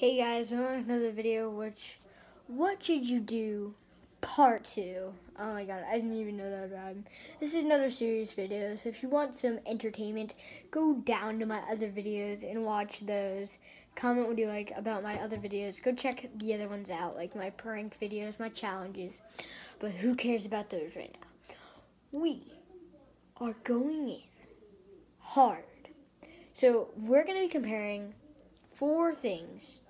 Hey guys, we're on another video which what should you do part two. Oh my god, I didn't even know that rhyme. This is another serious video, so if you want some entertainment, go down to my other videos and watch those. Comment what you like about my other videos. Go check the other ones out, like my prank videos, my challenges. But who cares about those right now? We are going in hard. So we're gonna be comparing four things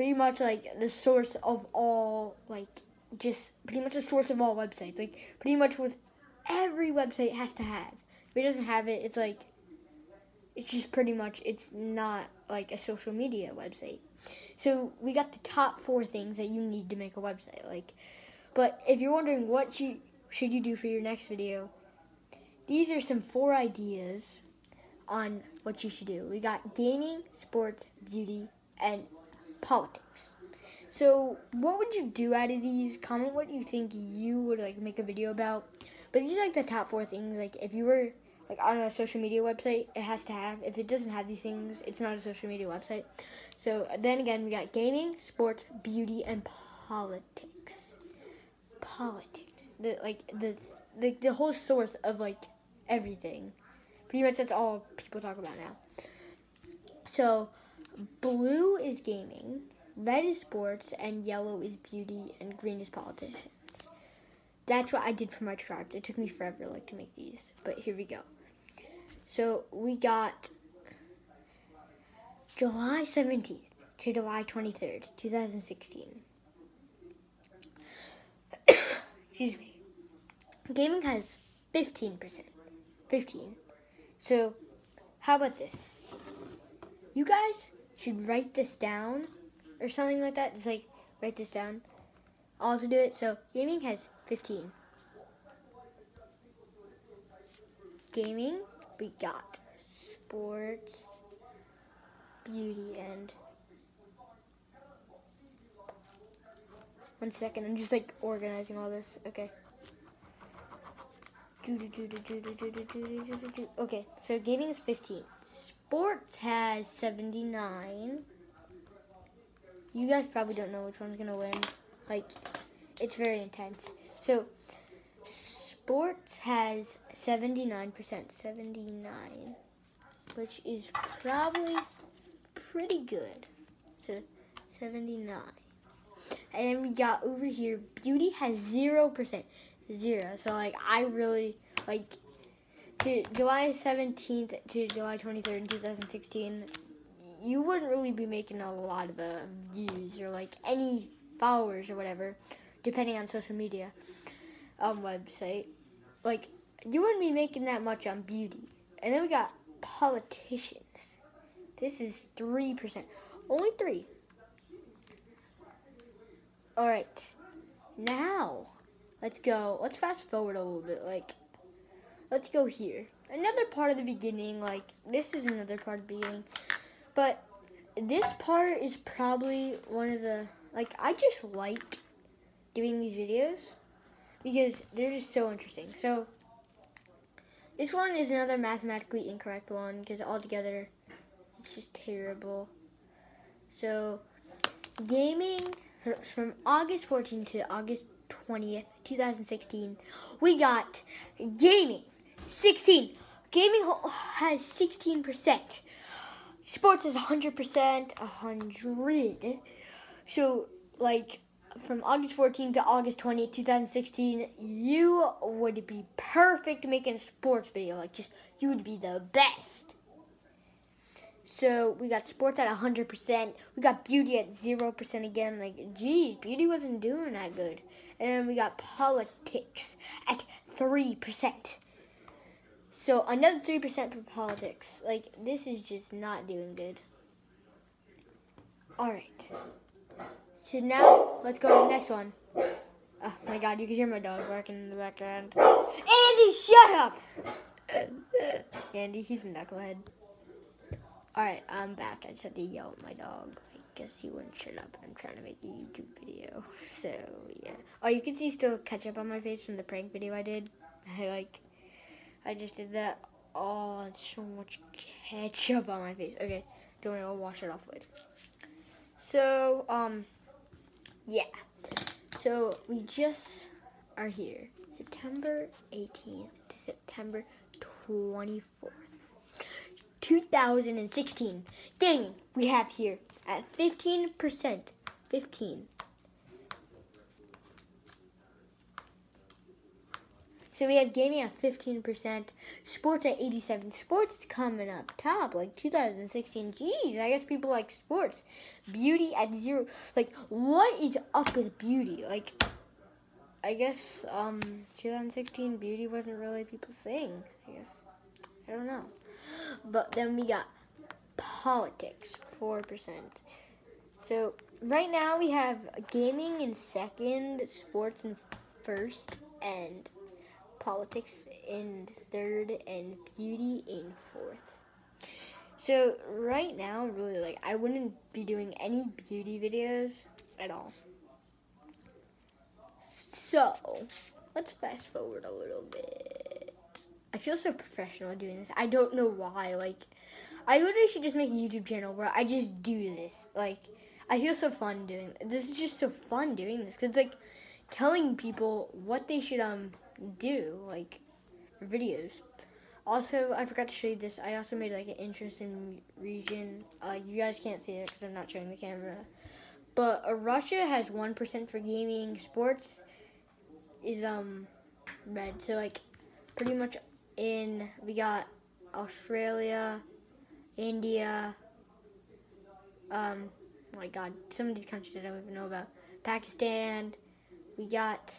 pretty much like the source of all like just pretty much the source of all websites. Like pretty much what every website has to have. If it doesn't have it it's like it's just pretty much it's not like a social media website. So we got the top four things that you need to make a website like but if you're wondering what you should you do for your next video these are some four ideas on what you should do. We got gaming, sports, beauty, and politics. So, what would you do out of these? Comment what you think you would like make a video about. But these are like the top four things. Like, if you were like on a social media website, it has to have. If it doesn't have these things, it's not a social media website. So then again, we got gaming, sports, beauty, and politics. Politics, the like the the, the whole source of like everything. Pretty much that's all people talk about now. So, blue is gaming, red is sports, and yellow is beauty, and green is politician. That's what I did for my charts. It took me forever like to make these, but here we go. So we got July 17th to July 23rd, 2016. Excuse me. Gaming has 15%. 15. So, how about this? You guys should write this down or something like that. Just like write this down. I'll Also do it. So, gaming has 15. Gaming, we got sports, beauty, and one second. I'm just like organizing all this. Okay. Okay, so gaming is 15. Sports has 79. You guys probably don't know which one's going to win. Like, it's very intense. So, sports has 79%. 79. Which is probably pretty good. So, 79. And then we got over here, beauty has 0% zero. So like I really like to July 17th to July 23rd, 2016, you wouldn't really be making a lot of uh, views or like any followers or whatever, depending on social media um, website. Like you wouldn't be making that much on beauty. And then we got politicians. This is 3%. Only 3. All right. Now, Let's go. Let's fast forward a little bit. Like, let's go here. Another part of the beginning. Like, this is another part of the beginning. But this part is probably one of the, like, I just like doing these videos because they're just so interesting. So, this one is another mathematically incorrect one because altogether it's just terrible. So, gaming from August 14th to August 20th, 2016, we got gaming, 16. Gaming has 16%. Sports is 100%, 100. So, like, from August 14th to August 20th, 2016, you would be perfect making a sports video. Like, just, you would be the best. So we got sports at 100%. We got beauty at 0% again. Like, geez, beauty wasn't doing that good. And we got politics at 3%. So another 3% for politics. Like, this is just not doing good. Alright. So now, let's go to the next one. Oh my god, you can hear my dog barking in the background. Andy, shut up! Andy, he's a knucklehead. Alright, I'm back. I just had to yell at my dog. I guess he wouldn't shut up. I'm trying to make a YouTube video. So, yeah. Oh, you can see still ketchup on my face from the prank video I did. I, like, I just did that. Oh, so much ketchup on my face. Okay, don't worry, I'll wash it off later. So, um, yeah. So we just are here, September 18th to September 24th, 2016. Gaming we have here at 15%. 15. So we have gaming at 15%, sports at 87. Sports is coming up top, like 2016. Jeez, I guess people like sports. Beauty at zero. Like, what is up with beauty? Like, I guess um 2016 beauty wasn't really people's thing. I guess I don't know. But then we got politics, four percent. So right now we have gaming in second, sports in first, and politics in third, and beauty in fourth. So right now, really, like I wouldn't be doing any beauty videos at all. So let's fast forward a little bit. I feel so professional doing this. I don't know why. Like, I literally should just make a YouTube channel where I just do this. Like, I feel so fun doing this. This Is just so fun doing this because like telling people what they should um do like videos. Also, I forgot to show you this. I also made like an interesting region. Uh, you guys can't see it because I'm not showing the camera. But uh, Russia has one percent for gaming. Sports is um red. So like pretty much in we got Australia, India. Um, oh my God, some of these countries I don't even know about. Pakistan. We got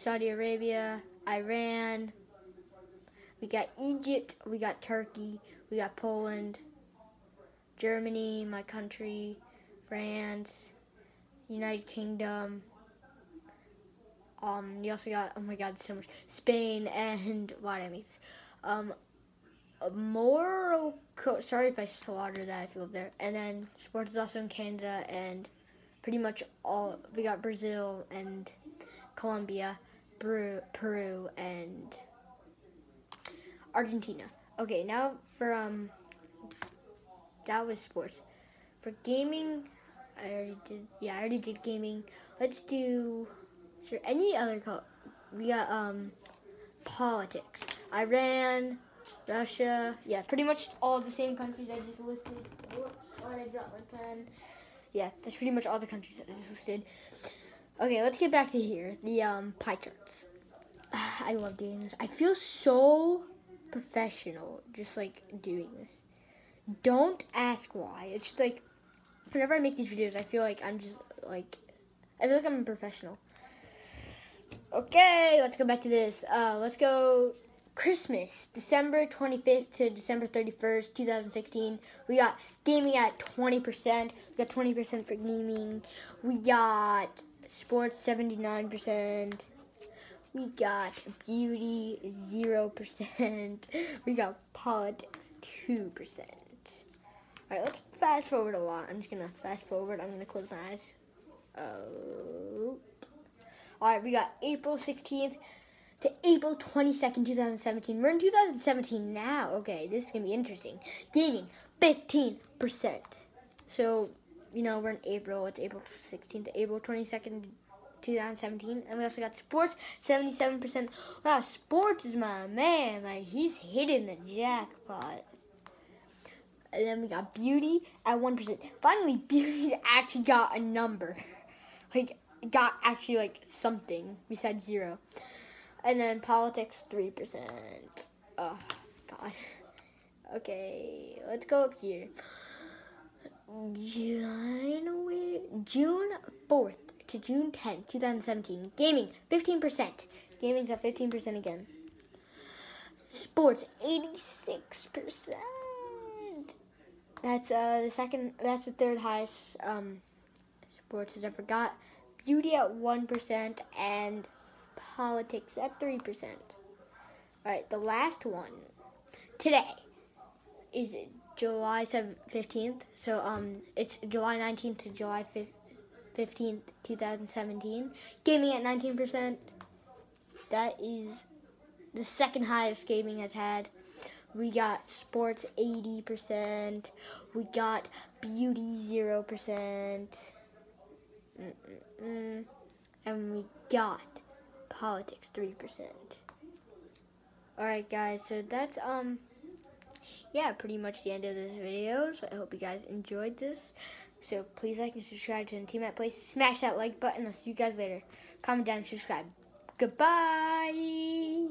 Saudi Arabia, Iran. We got Egypt. We got Turkey. We got Poland, Germany, my country, France, United Kingdom. Um, you also got oh my god, so much Spain and what I mean, um, Morocco. Sorry if I slaughtered that field there. And then sports is also in Canada and pretty much all. We got Brazil and Colombia, Peru, Peru and Argentina. Okay, now for um, that was sports. For gaming, I already did. Yeah, I already did gaming. Let's do. Is there any other? Co- we got um, politics. Iran, Russia. Yeah, pretty much all the same countries I just listed. Oh, I dropped my pen. Yeah, that's pretty much all the countries I just listed. Okay, let's get back to here. The um, pie charts. I love doing this. I feel so professional just like doing this. Don't ask why. It's just like whenever I make these videos, I feel like I'm just like I feel like I'm a professional. Okay, let's go back to this. Uh, let's go Christmas, December 25th to December 31st, 2016. We got gaming at 20%. We got 20% for gaming. We got sports 79%. We got beauty 0%. We got politics 2%. Alright, let's fast forward a lot. I'm just gonna fast forward. I'm gonna close my eyes. Oh. Alright, we got April 16th to April 22nd, 2017. We're in 2017 now. Okay, this is going to be interesting. Gaming, 15%. So, you know, we're in April. It's April 16th April 22nd, 2017. And we also got sports, 77%. Wow, sports is my man. Like, he's hitting the jackpot. And then we got beauty at 1%. Finally, beauty's actually got a number. Like, got actually, like, something besides zero. And then politics, 3%. Oh, God. Okay, let's go up here. January, June 4th to June 10th, 2017. Gaming, 15%. Gaming's at 15% again. Sports, 86%. That's uh, the second, that's the third highest um, sports has ever got. Beauty at 1% and politics at 3%. All right, the last one today is July 15th. So um, it's July 19th to July 15th, 2017. Gaming at 19%. That is the second highest gaming has had. We got sports 80%. We got beauty 0%. Mm-mm-mm. And we got politics 3%. Alright guys, so that's um yeah, pretty much the end of this video. So I hope you guys enjoyed this. So please like and subscribe to Team Matt Plays. Smash that like button. I'll see you guys later. Comment down and subscribe. Goodbye.